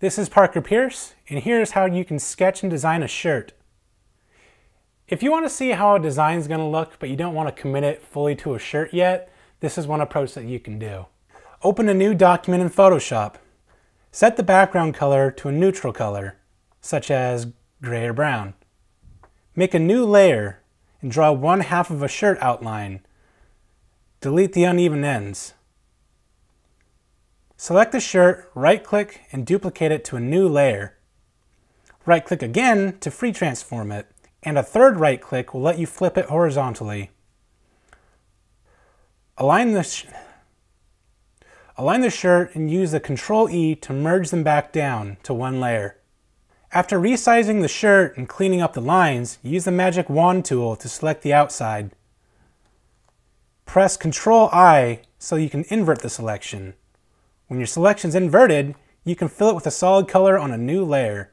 This is Parker Pierce, and here's how you can sketch and design a shirt. If you want to see how a design is going to look, but you don't want to commit it fully to a shirt yet, this is one approach that you can do. Open a new document in Photoshop. Set the background color to a neutral color, such as gray or brown. Make a new layer and draw one half of a shirt outline. Delete the uneven ends. Select the shirt, right-click, and duplicate it to a new layer. Right-click again to free transform it, and a third right-click will let you flip it horizontally. Align the, align the shirt and use the Control-E to merge them back down to one layer. After resizing the shirt and cleaning up the lines, use the Magic Wand tool to select the outside. Press Control-I so you can invert the selection. When your selection is inverted, you can fill it with a solid color on a new layer.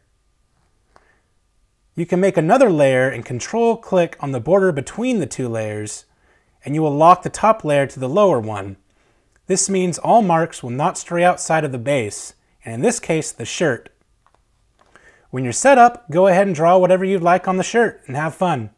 You can make another layer and control click on the border between the two layers, and you will lock the top layer to the lower one. This means all marks will not stray outside of the base, and in this case, the shirt. When you're set up, go ahead and draw whatever you'd like on the shirt and have fun.